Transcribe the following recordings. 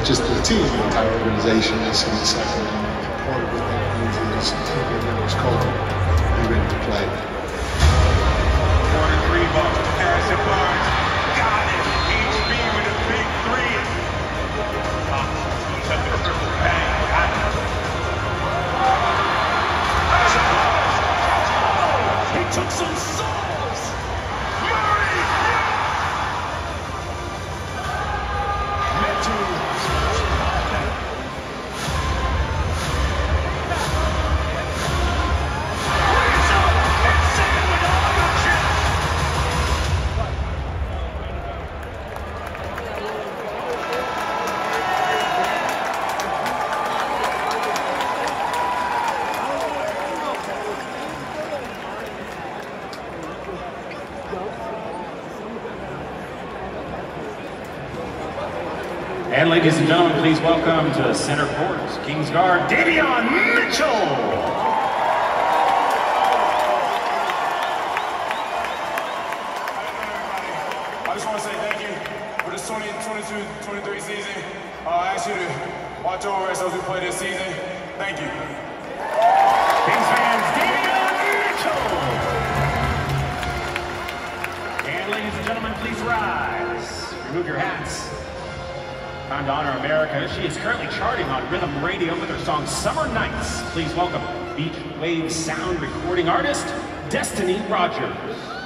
Not just the team, the entire organization is in the second. And part of what that means is team members culture. Be ready to play. Corner three ball, pass to And ladies and gentlemen, please welcome to center court, Kings guard Davion Mitchell. I just want to say thank you for this 20, 22, 23 season. Uh, I ask you to watch over us as we play this season. Thank you. Kings fans, Davion Mitchell. And ladies and gentlemen, please rise. Remove your hats. Time to honor America. She is currently charting on Rhythm Radio with her song Summer Nights. Please welcome Beach Wave sound recording artist, Destiny Rogers.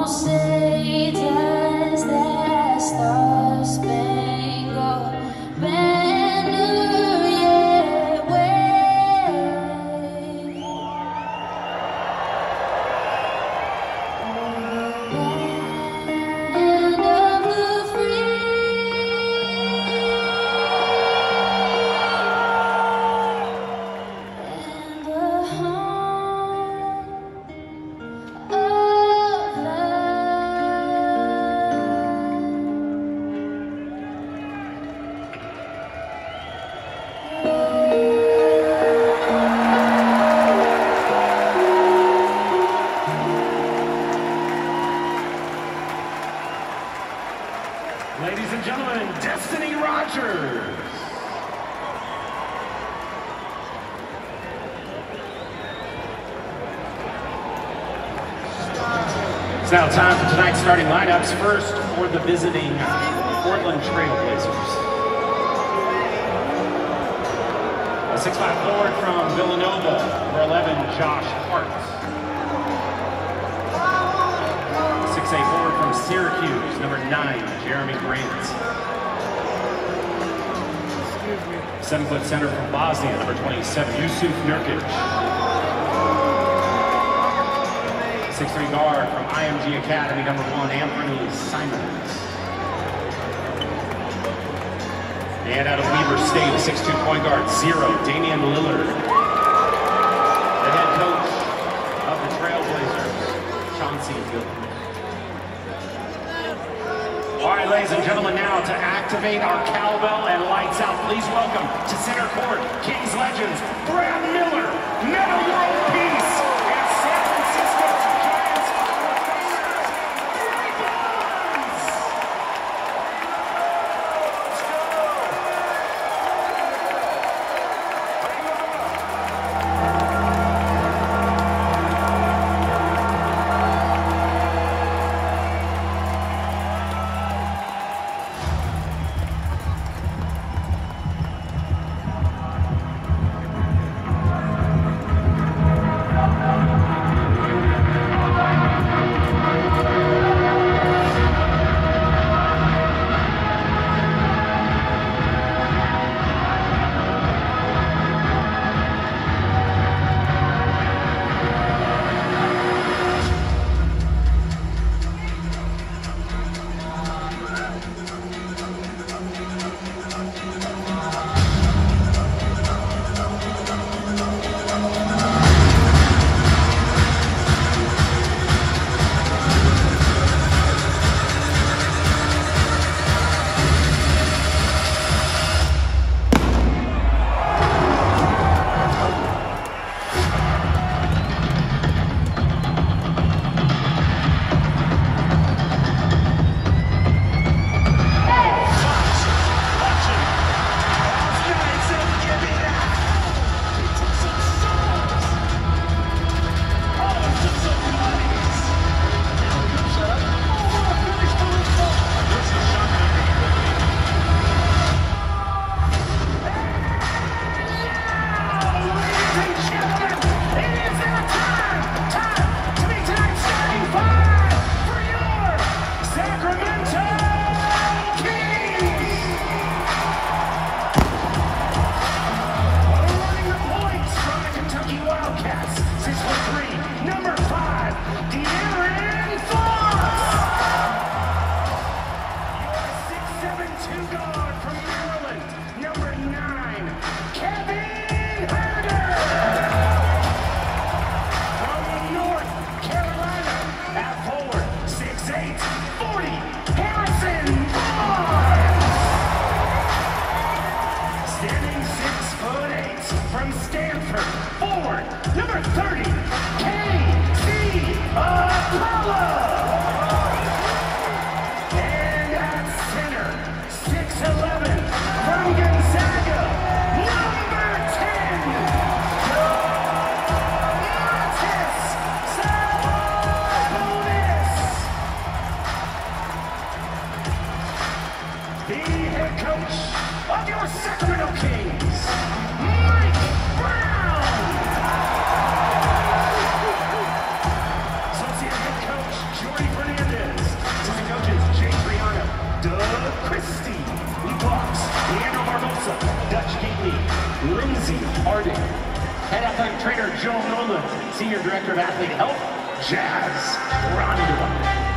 você. It's now time for tonight's starting lineups. First, for the visiting Portland Trailblazers. A 6'5 forward from Villanova, number 11, Josh Hart. 6'8 forward from Syracuse, number 9, Jerami Grant. 7 foot center from Bosnia, number 27, Yusuf Nurkic. 6'3 guard from IMG Academy, number one, Anfernee Simons. And out of Weber State, 6'2 point guard, zero, Damian Lillard. The head coach of the Trailblazers, Chauncey Gilbert. All right, ladies and gentlemen, now to activate our cowbell and lights out, please welcome to center court, Kings Legends, Brad head coach of your Sacramento Kings, Mike Brown. Associate head coach Jordi Fernandez. Assistant coaches Jay Doug Christie, Barbosa, Dutch Lindsey Head athletic trainer Joe Nolan, Senior Director of Athlete Health, Jazz Rondon.